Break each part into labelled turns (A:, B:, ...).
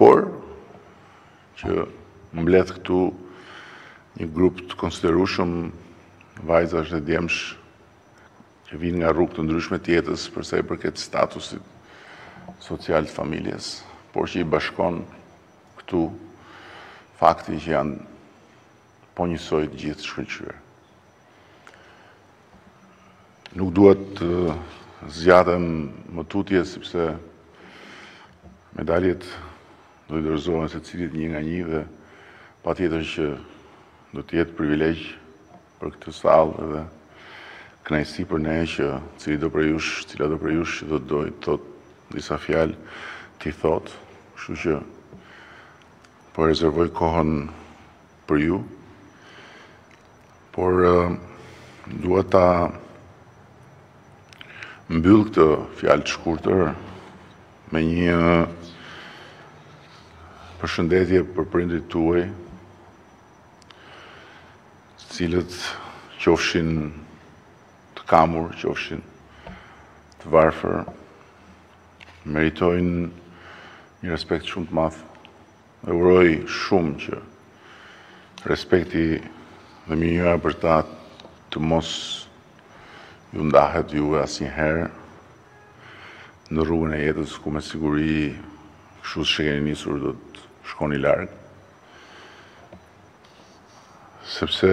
A: Por, që mbledh këtu një grup të konsiderueshëm vajzash dhe djemsh që vijnë nga rrugë të ndryshme të jetës përsa i përket statusit social të familjes, por që i bashkon këtu fakti që janë po njësoj të shkëlqyer. Nuk duhet të zgjatëm më tutje, sepse medaljet do t'i dorëzohen secilit një nga një dhe patjetër që do të jetë privilegj për këtë sallë dhe kënaqësi për ne që cilido prej jush, cilado prej jush që do të dojë të thotë disa fjalë, t'i thotë, kështu që Po rezervoj kohën për ju, por dua ta mbyll këtë fjalë të shkurtër me një përshëndetje për prindërit tuaj, të cilët qofshin të kamur, qofshin të varfër, Meritojnë një respekt shumë të madh. Dhe uroj shumë që respekti dhe mirënjohja për ta të mos ju ndahet juve asnjëherë në rrugën e jetës ku me siguri kështu siç e keni nisur do të shkoni larg. Sepse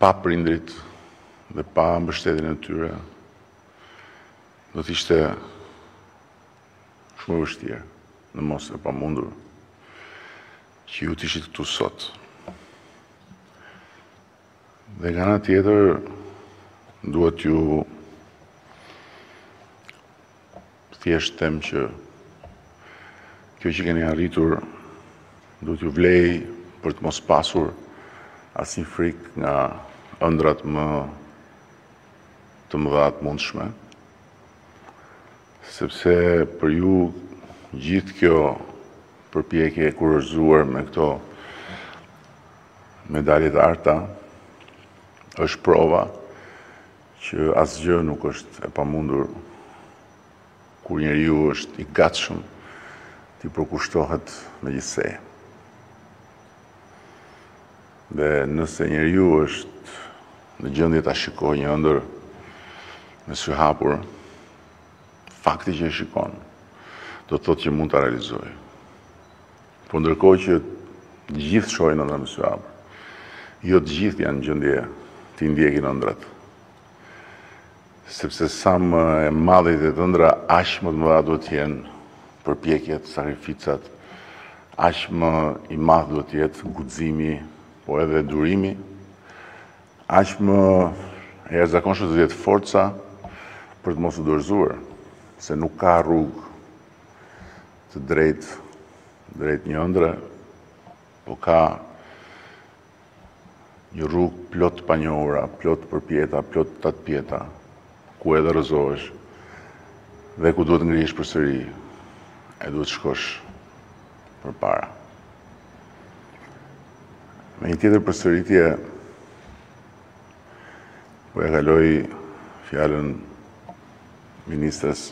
A: pa prindërit dhe pa mbështetjen e tyre do të ishte shumë e vështirë, në mos e pamundur, që ju të ishit këtu sot. Dhe nga ana tjetër, dua t'ju thjesht them që kjo që keni arritur, duhet t'ju vlejë për të mos pasur asnjë frikë nga ëndrrat më të mëdha të mundshme, sepse për ju gjithë kjo përpjekje e kurorëzuar me këto medalje të arta është prova që asgjë nuk është e pamundur Kur njeriu është i gatshëm t'i përkushtohet me gjithsej. Dhe nëse njeriu është në gjendje ta shikojë një ëndërr me sy hapur, fakti që e shikon, do të thotë që mund ta realizojë. Po ndërkohë që të gjithë shohin ëndrra me sy hapur, jo të gjithë janë në gjendje t'i ndjekin ëndrrat. Sepse sa më e madhe të jetë ëndrra, aq më të mëdha duhet të jenë përpjekjet, sakrificat, aq më i madh duhet të jetë guximi, po edhe durimi, aq më e jashtëzakonshme do të jetë forca për të mos u dorëzuar, se nuk ka rrugë të drejtë drejt një ëndrre, po ka Një rrugë plot të panjohura, plot përpjeta, plot tatëpjeta, ku edhe rrëzohesh dhe ku duhet të ngrihesh përsëri e duhet të shkosh përpara. Me një tjetër përsëritje po ia kaloj fjalën ministres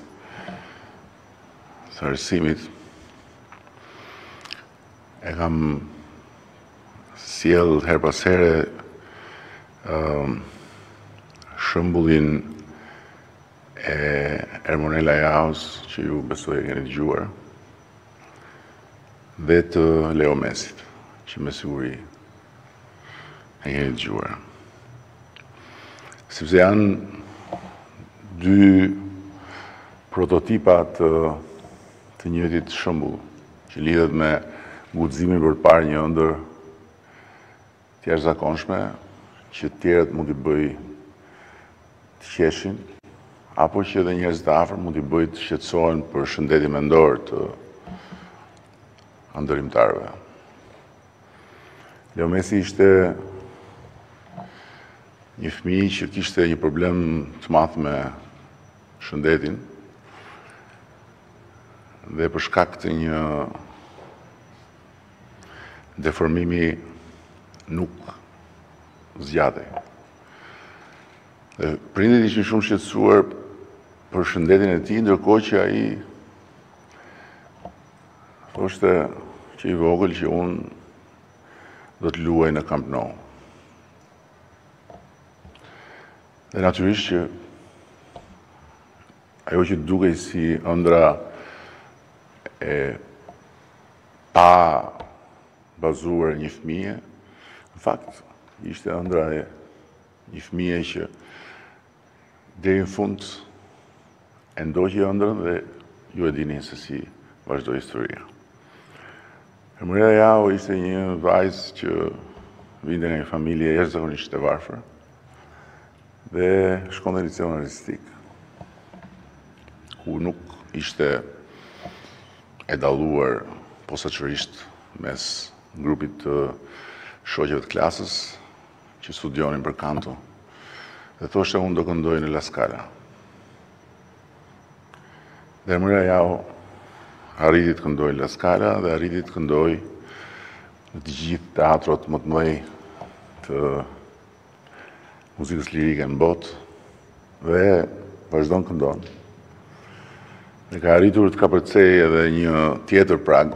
A: së arsimit E kam sjellë herë pas here shembullin e Ermonela Jahos që ju besoj e keni dëgjuar dhe të Leo Messit që me siguri e keni dëgjuar sepse janë dy prototipa të të njëjtit shembull që lidhet me guximin për të parë një ëndërr të jashtëzakonshme që të tjerët mund t'i bëjë të qeshin, apo që edhe njerëzit e afërt mund t'i bëjë të shqetësohen për shëndetin mendor të ëndërrimtarëve. Leo Messi ishte një fëmijë që kishte një problem të madh me shëndetin dhe për shkak të një deformimi nuk zgjatej. E prindërit ishin shumë të shqetësuar për shëndetin e tij, ndërkohë që ai thoshte që i vogël që unë do të luaj në Camp Nou. Dhe natyrisht që ajo që dukej si ëndrra e pabazuar e një fëmije, në fakt ishte ëndrra e një fëmije që deri në fund E ndoqi ëndrrën dhe ju e dini se si vazhdoi historia. Ermonela Jaho ishte një vajzë që vinte nga një familje jashtëzakonisht e varfër dhe shkonte në liceun artistik ku nuk ishte e dalluar posaçërisht mes grupit të shoqeve të klasës që studionin për kanto, dhe thoshte unë do këndoj në La Scala. Dhe mëra jau arriti të këndojë në La Scala dhe arriti të këndojë në të gjithë teatrot më të mëdhenj të muzikës lirike në botë dhe vazhdon këndon. Dhe ka arritur të kapërcejë edhe një tjetër prag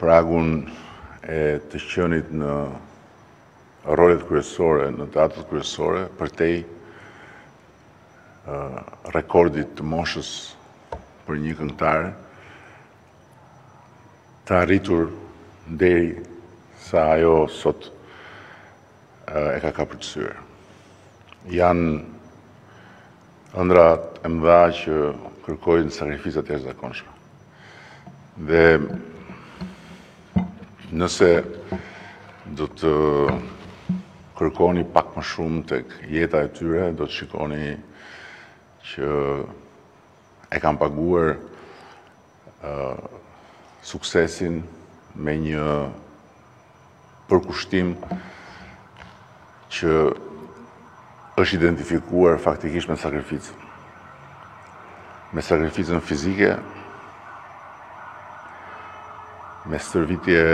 A: pragun e të qenit në rolet kryesore, në teatrot kryesore, përtej rekordit të moshës për një këngëtare, të arritur derisa ajo sot e ka kapërcyer. Janë ëndrra të mëdha që kërkojnë sakrifica të jashtëzakonshme. Dhe nëse do të kërkoni pak më shumë tek jeta e tyre, do të shikoni që e kanë paguar suksesin me një përkushtim që është identifikuar faktikisht me sakrificën. Me sakrificën fizike, me stërvitje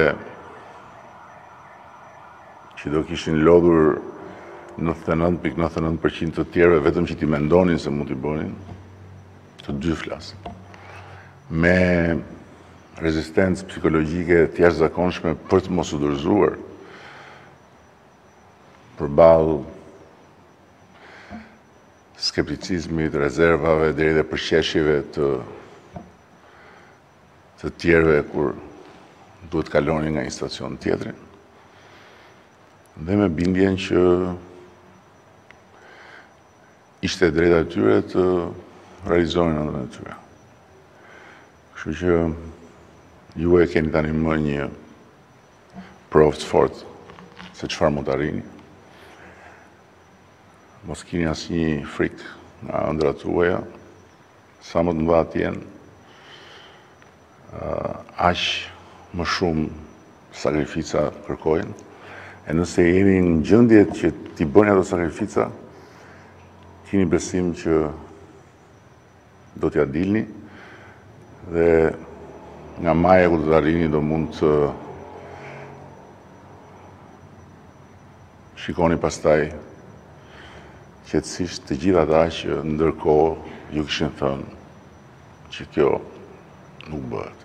A: që do kishin lodhur 99.99% të të tjerëve vetëm që t'i mendonin se mund t'i bënin, Të dy flas. Me rezistencë psikologjike të jashtëzakonshme për të mos u dorëzuar përballë skepticizmit, rezervave, deri dhe përqeshjeve të të tjerëve kur duhet të kalonin nga një stacion në tjetrin. Dhe me bindjen që Ishte e drejta e tyre të realizonin ëndrrën e tyre. Kështu që ju e keni tanimë një provë të fortë se çfarë mund të arrini. Mos kini asnjë frikë nga ëndrrat tuaja, sa më të mëdha të jenë, aq më shumë sakrifica kërkojnë, e nëse jeni në gjendje që t'i bëni ato sakrifica, kini besim që do t'ia dilni, dhe nga maja ku do të arrini do mund të shikoni pastaj qetësisht të gjithë ata që ndërkohë ju kishin thënë që kjo nuk bëhet.